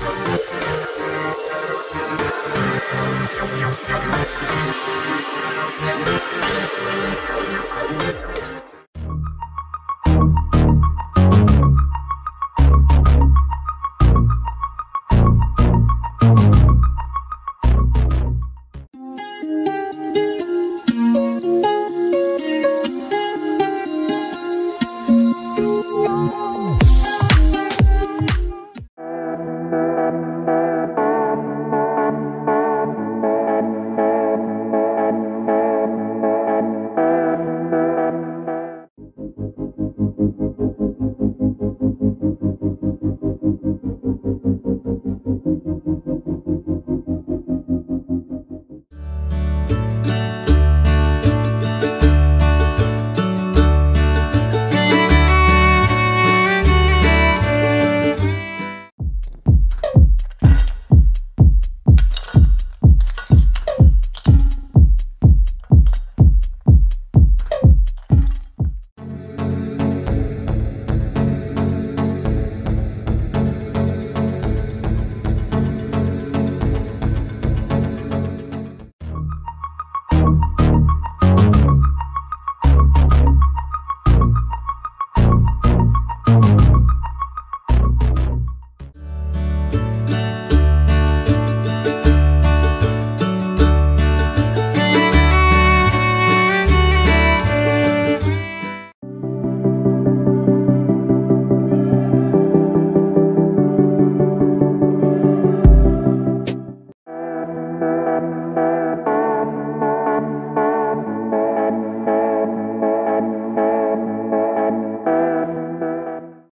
I'm sorry.